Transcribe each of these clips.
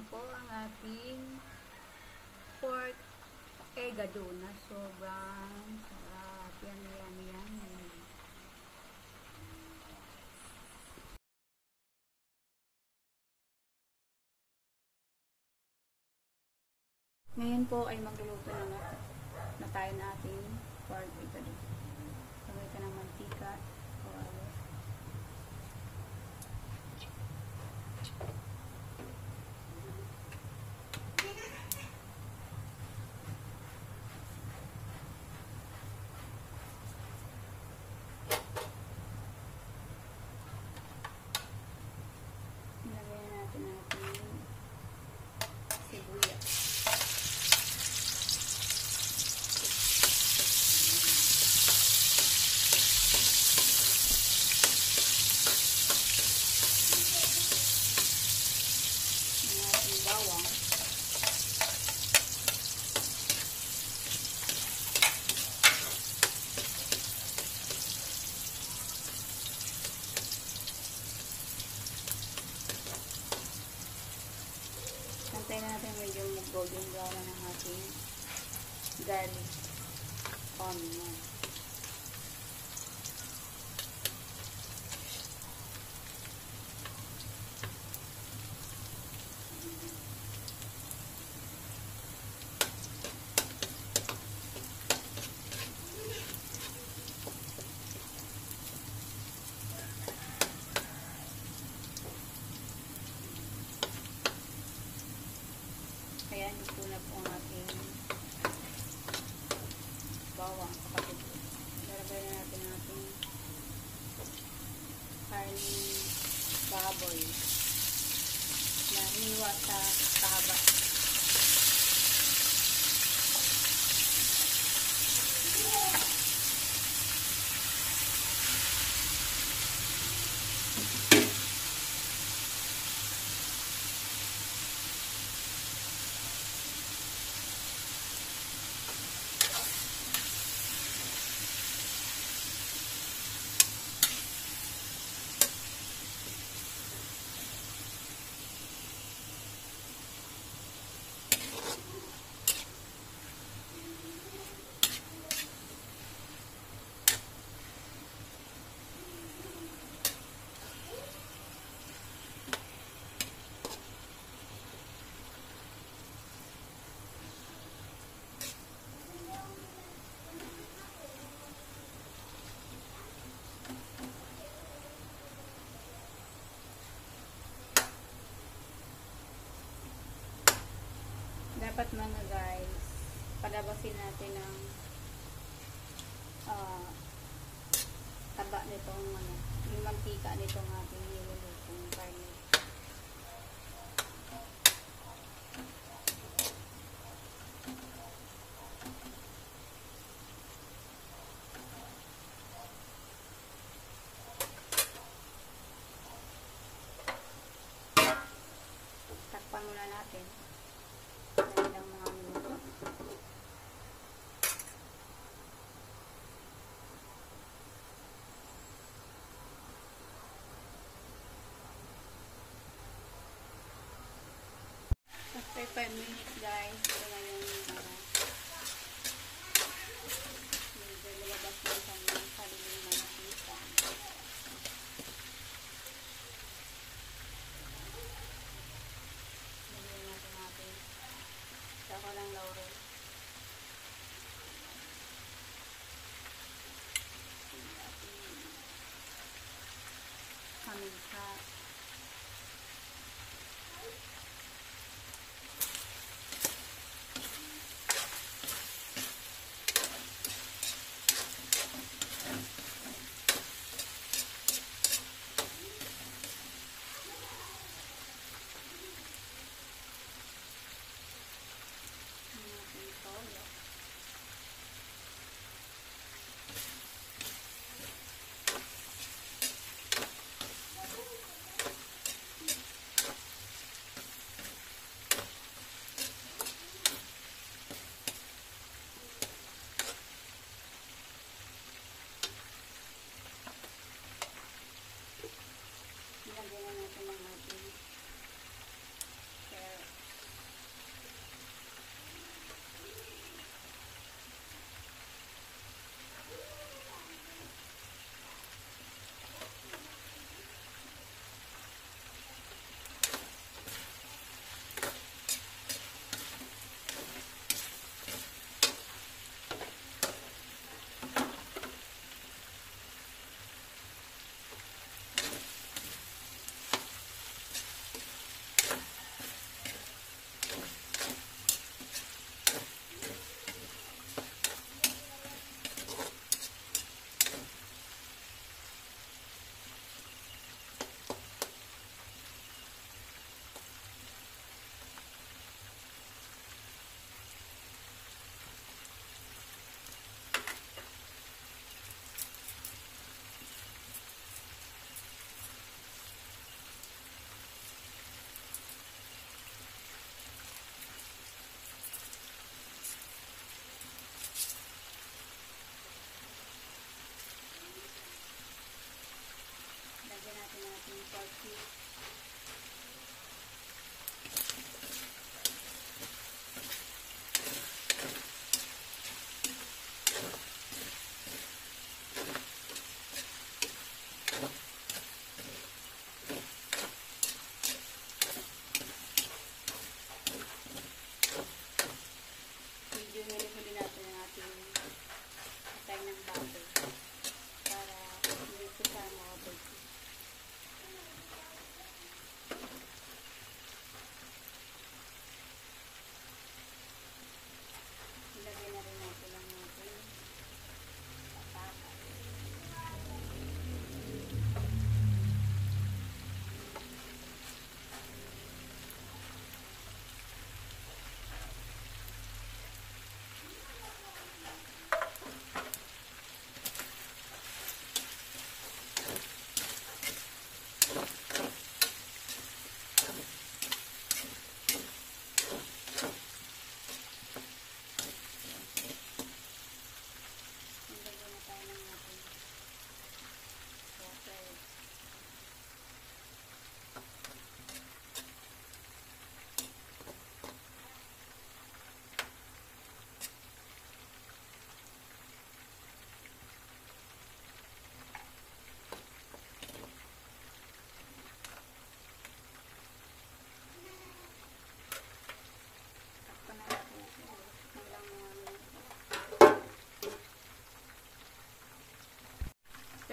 na po ang ating pork egado na sobrang sarap. Yan, yan, yan. yan. Ngayon po ay magluluto na, na, tayo na ating pork egado. Sabay ka ng mantika. Kawali. Ilagay natin natin sibuyas. Ang ating bawang. Antayin natin medyo mag-golden brown na ng ating garlic onion. Ayan, ito na po ang ating bawang kapatid ko. Lalagay na natin ang ating karning baboy na hiwa sa taba. Dapat mga guys, palabasin natin ang ah, taba nitong ano, yung mantika nitong ating nilulutong karne. Takpan muna natin. Dahil lang mga minuto. After 5 minutes guys, ito na yung uh, medyo lumabas na sa mga kaliling mga pisa. Lagyan natin natin. Saka ng laurel. Paminta. Ang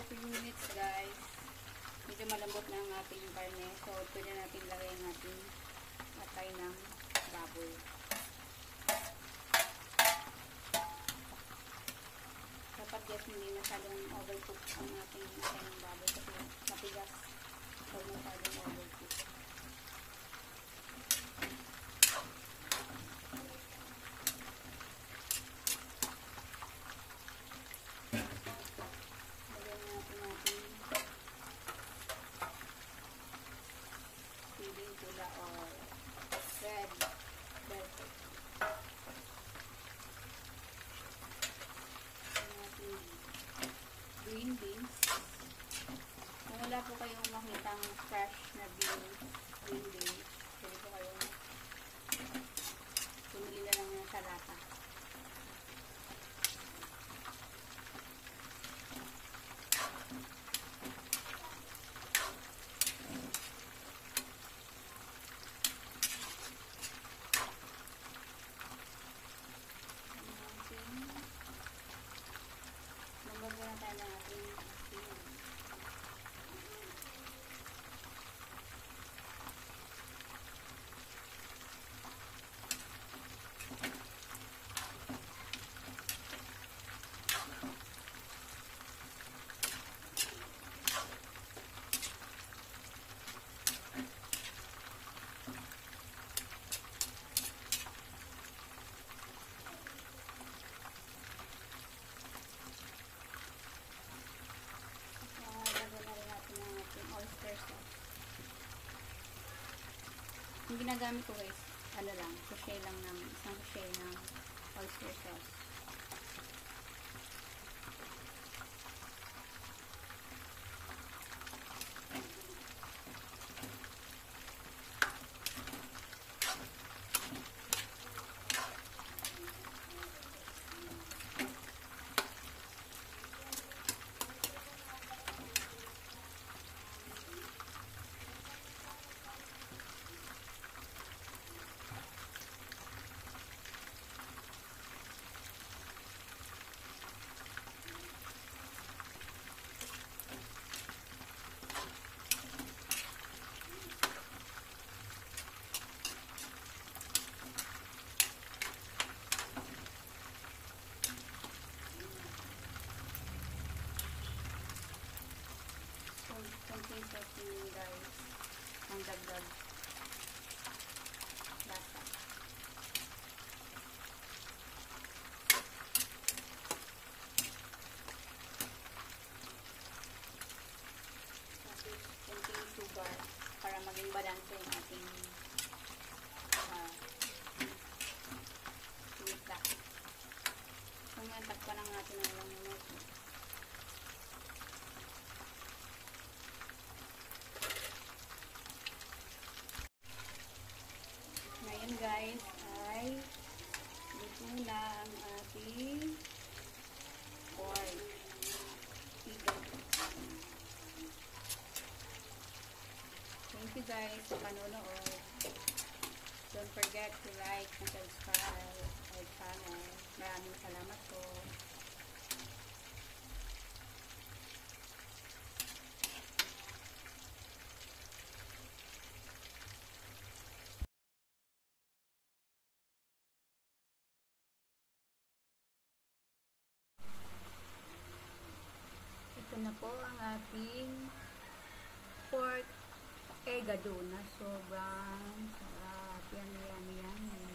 30 minutes guys. Medyo malambot na ang ating karne. So, pwede natin lagay ang ating atay ng baboy. Dapat guys, hindi masyadong overcook ang ating atay ng baboy kasi matigas. Huwag masyadong overcook. Gue tanya. Ginagamit ko guys, ano lang, sachet lang ng, isang sachet ng oyster sauce. Konting seasoning guys ang dagdag lasa. Tapos konting sugar para maging balanse yung ating uh, wika. So ngayon takpan lang natin ng ilang minuto. Guys sa panonood. Don't forget to like and subscribe our channel. Maraming salamat po. Ito na po ang ating pork kay Gaduna. Sobrang sarap. Yan, yan, yan. yan.